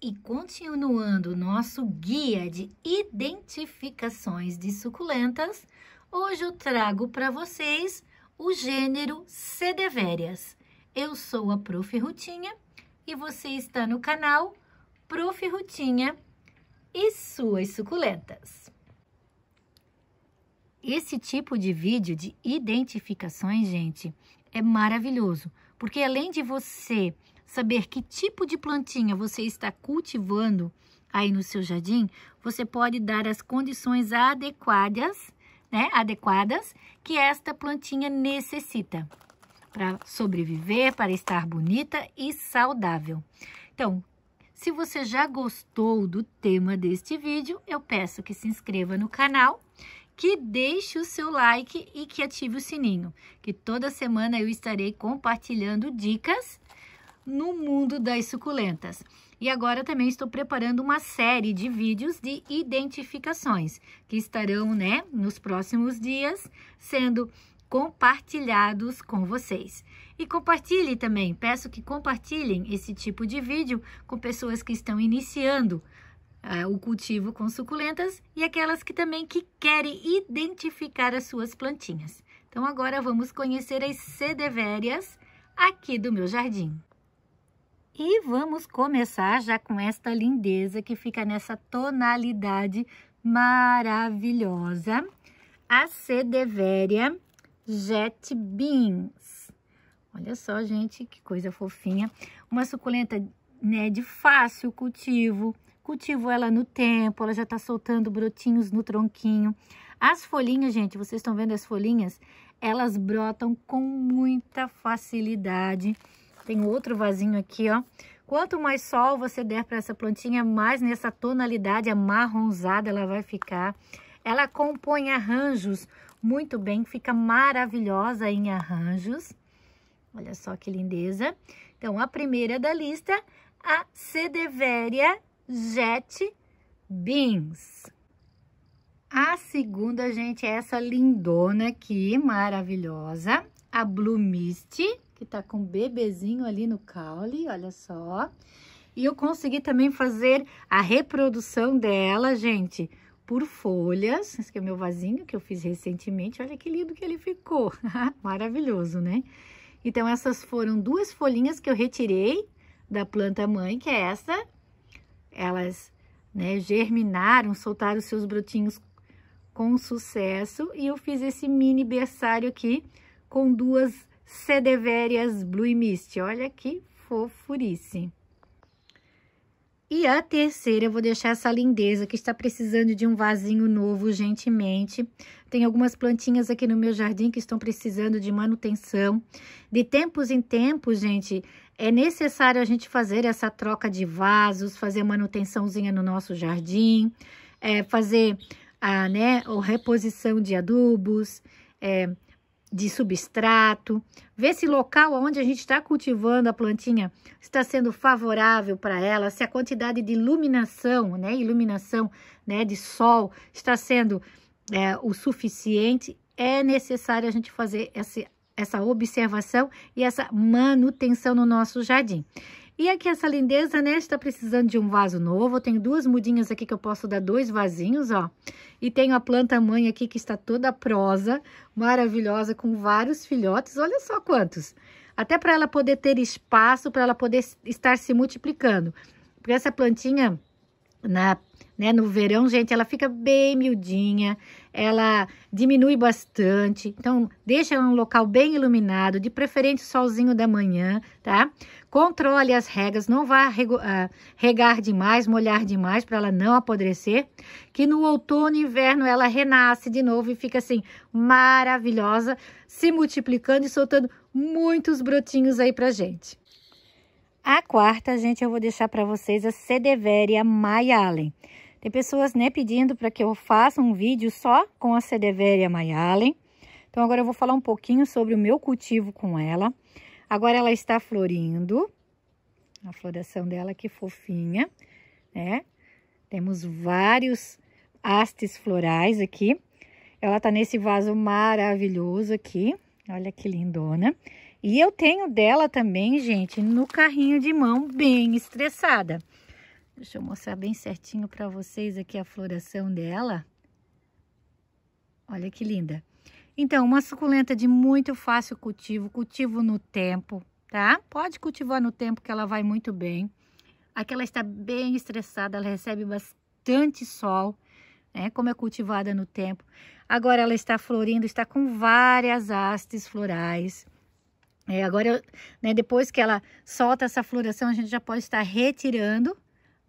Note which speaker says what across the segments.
Speaker 1: E continuando nosso guia de identificações de suculentas, hoje eu trago para vocês o gênero Cedevérias. Eu sou a Prof. Rutinha e você está no canal Prof. Rutinha e suas suculentas. Esse tipo de vídeo de identificações, gente, é maravilhoso, porque além de você saber que tipo de plantinha você está cultivando aí no seu jardim, você pode dar as condições adequadas, né, adequadas que esta plantinha necessita para sobreviver, para estar bonita e saudável. Então, se você já gostou do tema deste vídeo, eu peço que se inscreva no canal, que deixe o seu like e que ative o sininho, que toda semana eu estarei compartilhando dicas no mundo das suculentas. E agora também estou preparando uma série de vídeos de identificações que estarão, né, nos próximos dias sendo compartilhados com vocês. E compartilhe também, peço que compartilhem esse tipo de vídeo com pessoas que estão iniciando uh, o cultivo com suculentas e aquelas que também que querem identificar as suas plantinhas. Então agora vamos conhecer as cedevérias aqui do meu jardim. E vamos começar já com esta lindeza que fica nessa tonalidade maravilhosa. A Cedevéria Jet Beans. Olha só, gente, que coisa fofinha. Uma suculenta né, de fácil cultivo. Cultivo ela no tempo, ela já está soltando brotinhos no tronquinho. As folhinhas, gente, vocês estão vendo as folhinhas? Elas brotam com muita facilidade. Tem outro vasinho aqui, ó. Quanto mais sol você der para essa plantinha, mais nessa tonalidade amarronzada ela vai ficar. Ela compõe arranjos muito bem, fica maravilhosa em arranjos. Olha só que lindeza. Então, a primeira da lista, a Cedeveria Jet Beans. A segunda, gente, é essa lindona aqui, maravilhosa. A Blue Mist que tá com bebezinho ali no caule, olha só. E eu consegui também fazer a reprodução dela, gente, por folhas. Esse aqui é o meu vasinho que eu fiz recentemente. Olha que lindo que ele ficou. Maravilhoso, né? Então, essas foram duas folhinhas que eu retirei da planta mãe, que é essa. Elas, né, germinaram, soltaram seus brotinhos com sucesso. E eu fiz esse mini berçário aqui com duas Cedevérias Blue Mist. Olha que fofurice. E a terceira, eu vou deixar essa lindeza que está precisando de um vasinho novo gentilmente. Tem algumas plantinhas aqui no meu jardim que estão precisando de manutenção. De tempos em tempos, gente, é necessário a gente fazer essa troca de vasos, fazer manutençãozinha no nosso jardim, é, fazer a, né, a reposição de adubos, é, de substrato, ver se local onde a gente está cultivando a plantinha está sendo favorável para ela, se a quantidade de iluminação, né, iluminação, né, de sol está sendo é, o suficiente, é necessário a gente fazer essa, essa observação e essa manutenção no nosso jardim. E aqui essa lindeza, né, está precisando de um vaso novo. Eu tenho duas mudinhas aqui que eu posso dar dois vasinhos, ó. E tenho a planta mãe aqui que está toda prosa, maravilhosa, com vários filhotes. Olha só quantos. Até para ela poder ter espaço, para ela poder estar se multiplicando. Porque essa plantinha, na né? No verão, gente, ela fica bem miudinha, ela diminui bastante. Então, deixa um local bem iluminado, de preferência solzinho da manhã, tá? Controle as regas, não vá uh, regar demais, molhar demais para ela não apodrecer. Que no outono e inverno ela renasce de novo e fica assim maravilhosa, se multiplicando e soltando muitos brotinhos aí pra gente. A quarta, gente, eu vou deixar para vocês a Cedeveria Mayalen. Tem pessoas né, pedindo para que eu faça um vídeo só com a Cedeveria Mayalen. Então, agora eu vou falar um pouquinho sobre o meu cultivo com ela. Agora ela está florindo. A floração dela que fofinha, né? Temos vários hastes florais aqui. Ela tá nesse vaso maravilhoso aqui. Olha que lindona. E eu tenho dela também, gente, no carrinho de mão bem estressada. Deixa eu mostrar bem certinho para vocês aqui a floração dela. Olha que linda. Então, uma suculenta de muito fácil cultivo, cultivo no tempo, tá? Pode cultivar no tempo que ela vai muito bem. Aqui ela está bem estressada, ela recebe bastante sol, né? Como é cultivada no tempo. Agora ela está florindo, está com várias hastes florais. É, agora, né, depois que ela solta essa floração, a gente já pode estar retirando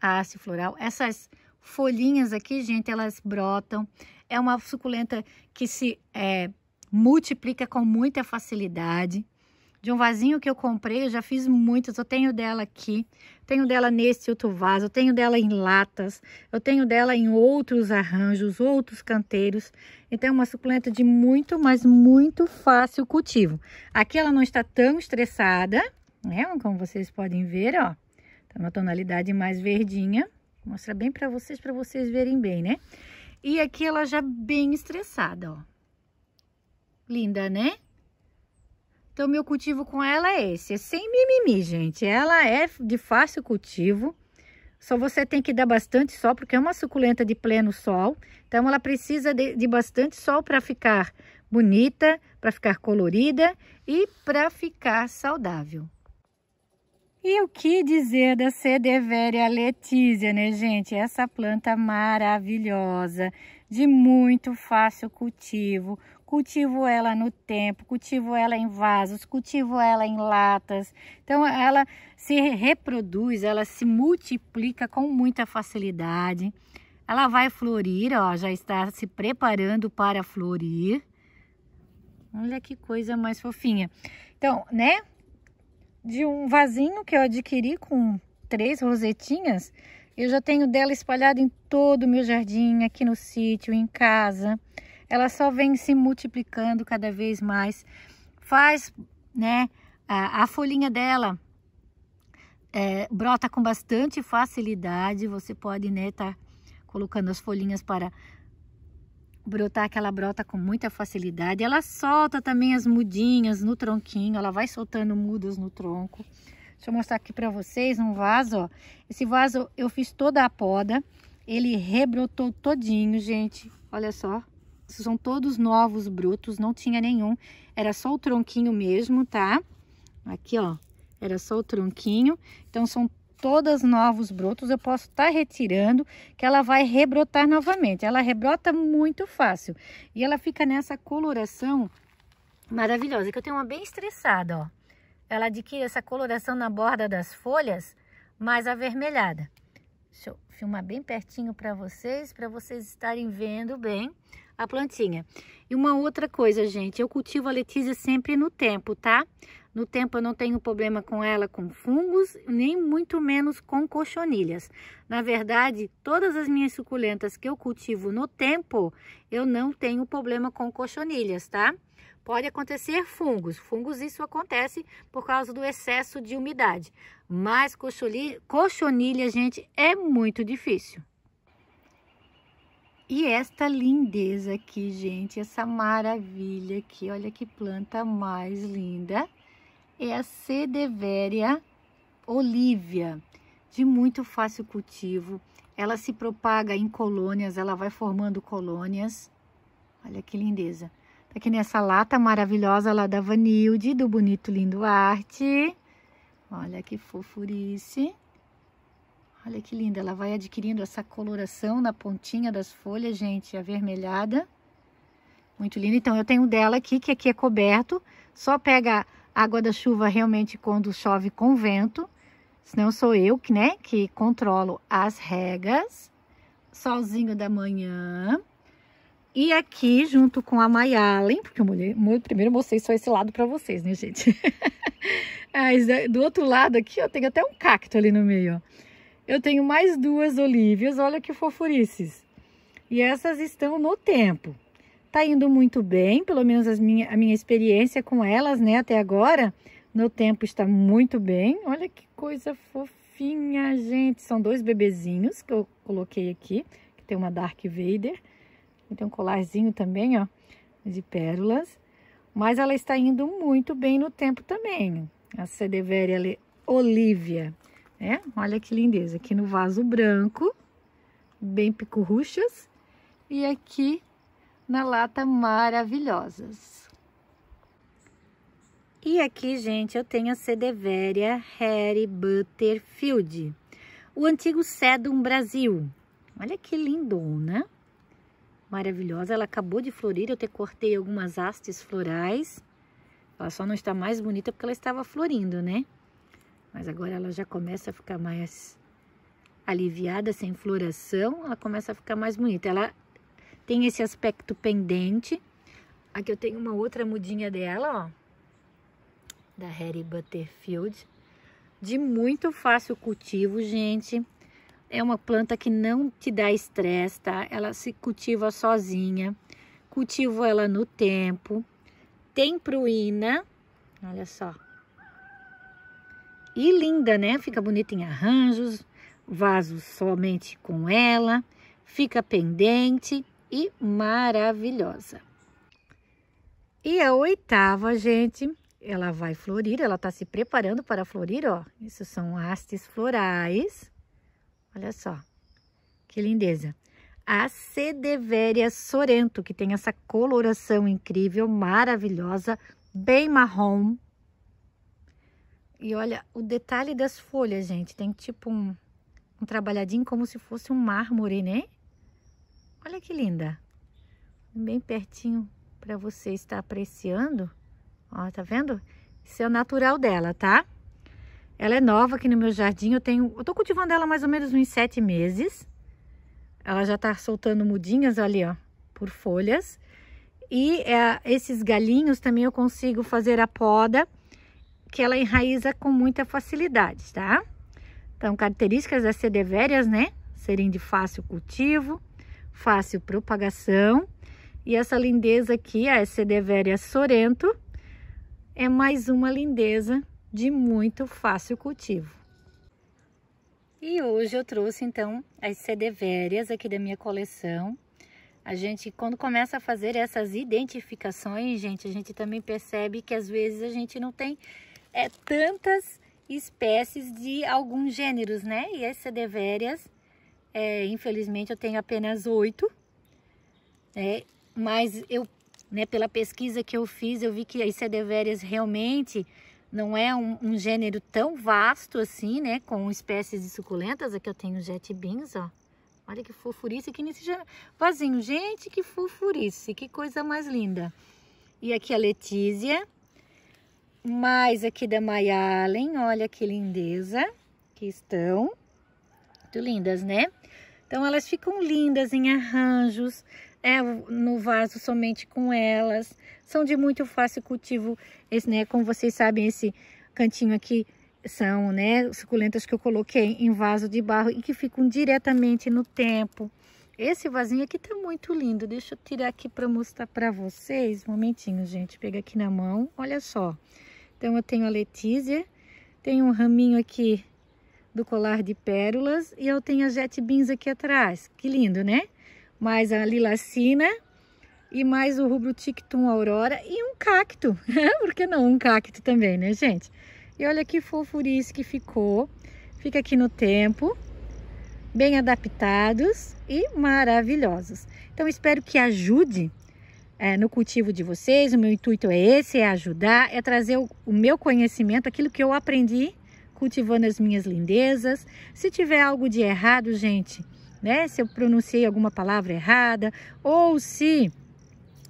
Speaker 1: a floral. Essas folhinhas aqui, gente, elas brotam. É uma suculenta que se é, multiplica com muita facilidade de um vasinho que eu comprei, eu já fiz muitos, eu tenho dela aqui, tenho dela nesse outro vaso, eu tenho dela em latas, eu tenho dela em outros arranjos, outros canteiros. Então é uma suculenta de muito, mas muito fácil cultivo. Aqui ela não está tão estressada, né? Como vocês podem ver, ó. Tá uma tonalidade mais verdinha. Vou mostrar bem para vocês, para vocês verem bem, né? E aqui ela já bem estressada, ó. Linda, né? Então, meu cultivo com ela é esse, é sem mimimi, gente. Ela é de fácil cultivo, só você tem que dar bastante sol, porque é uma suculenta de pleno sol. Então, ela precisa de, de bastante sol para ficar bonita, para ficar colorida e para ficar saudável. E o que dizer da Cederveria letícia, né, gente? Essa planta maravilhosa, de muito fácil cultivo, cultivo ela no tempo, cultivo ela em vasos, cultivo ela em latas. Então ela se reproduz, ela se multiplica com muita facilidade. Ela vai florir, ó, já está se preparando para florir. Olha que coisa mais fofinha. Então, né? De um vasinho que eu adquiri com três rosetinhas, eu já tenho dela espalhada em todo o meu jardim, aqui no sítio, em casa ela só vem se multiplicando cada vez mais. Faz, né, a, a folhinha dela é, brota com bastante facilidade. Você pode, né, tá colocando as folhinhas para brotar que ela brota com muita facilidade. Ela solta também as mudinhas no tronquinho, ela vai soltando mudas no tronco. Deixa eu mostrar aqui para vocês um vaso, ó. Esse vaso eu fiz toda a poda, ele rebrotou todinho, gente. Olha só, são todos novos brutos, não tinha nenhum. Era só o tronquinho mesmo, tá? Aqui, ó, era só o tronquinho. Então, são todas novos brotos. Eu posso estar tá retirando, que ela vai rebrotar novamente. Ela rebrota muito fácil. E ela fica nessa coloração maravilhosa, que eu tenho uma bem estressada, ó. Ela adquire essa coloração na borda das folhas, mais avermelhada. Deixa eu filmar bem pertinho para vocês, para vocês estarem vendo bem a plantinha. E uma outra coisa, gente, eu cultivo a Letícia sempre no tempo, tá? No tempo eu não tenho problema com ela com fungos, nem muito menos com cochonilhas. Na verdade, todas as minhas suculentas que eu cultivo no tempo, eu não tenho problema com cochonilhas, tá? Pode acontecer fungos. Fungos isso acontece por causa do excesso de umidade. Mas cochonilha, gente, é muito difícil. E esta lindeza aqui, gente, essa maravilha aqui, olha que planta mais linda. É a Cedeveria olívia, de muito fácil cultivo. Ela se propaga em colônias, ela vai formando colônias. Olha que lindeza. Tá aqui nessa lata maravilhosa lá da Vanilde, do Bonito Lindo Arte. Olha que fofurice. Olha que linda, ela vai adquirindo essa coloração na pontinha das folhas, gente, avermelhada. Muito linda. Então, eu tenho dela aqui, que aqui é coberto. Só pega água da chuva realmente quando chove com vento. Senão sou eu, né, que controlo as regas. Solzinho da manhã. E aqui, junto com a Mayalen, porque eu primeiro mostrei só esse lado para vocês, né, gente? Mas do outro lado aqui, ó, tem até um cacto ali no meio, ó. Eu tenho mais duas olívias, olha que fofurices. E essas estão no tempo. Tá indo muito bem, pelo menos as minha, a minha experiência com elas, né, até agora. No tempo está muito bem. Olha que coisa fofinha, gente. São dois bebezinhos que eu coloquei aqui. Que tem uma Dark Vader. Tem um colarzinho também, ó, de pérolas. Mas ela está indo muito bem no tempo também. A Cedeveria Olivia. É, olha que lindeza. Aqui no vaso branco, bem picurruchas. E aqui na lata maravilhosas. E aqui, gente, eu tenho a Cedeveria Harry Butterfield. O antigo Sedum Brasil. Olha que lindona. Maravilhosa. Ela acabou de florir. Eu te cortei algumas hastes florais. Ela só não está mais bonita porque ela estava florindo, né? Mas agora ela já começa a ficar mais aliviada, sem floração. Ela começa a ficar mais bonita. Ela tem esse aspecto pendente. Aqui eu tenho uma outra mudinha dela, ó. Da Harry Butterfield. De muito fácil cultivo, gente. É uma planta que não te dá estresse, tá? Ela se cultiva sozinha. Cultivo ela no tempo. Tem pruína. Olha só. E linda, né? Fica bonita em arranjos. Vasos somente com ela. Fica pendente e maravilhosa. E a oitava, gente, ela vai florir, ela tá se preparando para florir, ó. Isso são hastes florais. Olha só, que lindeza. A Cedeveria Sorento, que tem essa coloração incrível, maravilhosa, bem marrom. E olha o detalhe das folhas, gente. Tem tipo um, um trabalhadinho como se fosse um mármore, né? Olha que linda. Bem pertinho para você estar apreciando. Ó, tá vendo? Isso é o natural dela, tá? Ela é nova aqui no meu jardim. Eu tenho, eu tô cultivando ela mais ou menos uns sete meses. Ela já tá soltando mudinhas ali, ó, por folhas. E é, esses galinhos também eu consigo fazer a poda, que ela enraiza com muita facilidade, tá? Então, características das cedevérias, né? Serem de fácil cultivo, fácil propagação. E essa lindeza aqui, a Cedeveria sorento, é mais uma lindeza de muito fácil cultivo. E hoje eu trouxe então as cedevérias aqui da minha coleção. A gente, quando começa a fazer essas identificações, gente, a gente também percebe que às vezes a gente não tem é, tantas espécies de alguns gêneros, né? E as cedevérias é, infelizmente eu tenho apenas oito, né? mas eu, né, pela pesquisa que eu fiz, eu vi que as cedevérias realmente não é um, um, gênero tão vasto assim, né, com espécies de suculentas. Aqui eu tenho jet beans, ó. Olha que fofurice aqui nesse vasinho. Gente, que fofurice, que coisa mais linda. E aqui a Letícia. Mais aqui da Mayalen, olha que lindeza que estão. Muito lindas, né? Então elas ficam lindas em arranjos, é, no vaso somente com elas. São de muito fácil cultivo, esse, né? Como vocês sabem, esse cantinho aqui são, né, suculentas que eu coloquei em vaso de barro e que ficam diretamente no tempo. Esse vasinho aqui tá muito lindo. Deixa eu tirar aqui para mostrar para vocês. Um momentinho, gente. Pega aqui na mão. Olha só. Então eu tenho a Letícia, tem um raminho aqui do colar de pérolas e eu tenho a jet beans aqui atrás. Que lindo, né? Mais a lilacina e mais o rubro tictum aurora e um cacto. Por que não um cacto também, né, gente? E olha que fofurice que ficou. Fica aqui no tempo, bem adaptados e maravilhosos. Então, espero que ajude é, no cultivo de vocês. O meu intuito é esse, é ajudar, é trazer o, o meu conhecimento, aquilo que eu aprendi cultivando as minhas lindezas. Se tiver algo de errado, gente, né? Se eu pronunciei alguma palavra errada ou se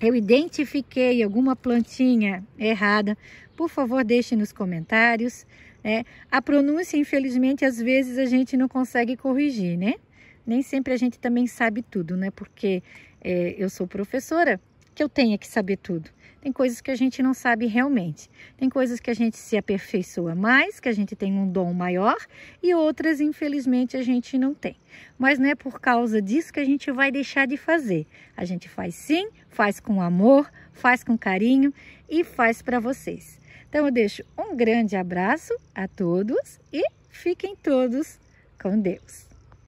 Speaker 1: eu identifiquei alguma plantinha errada, por favor, deixe nos comentários. Né? A pronúncia, infelizmente, às vezes a gente não consegue corrigir, né? Nem sempre a gente também sabe tudo, né? Porque é, eu sou professora, que eu tenha que saber tudo. Tem coisas que a gente não sabe realmente. Tem coisas que a gente se aperfeiçoa mais, que a gente tem um dom maior, e outras, infelizmente, a gente não tem. Mas não é por causa disso que a gente vai deixar de fazer. A gente faz sim, faz com amor, faz com carinho e faz para vocês. Então eu deixo um grande abraço a todos e fiquem todos com Deus.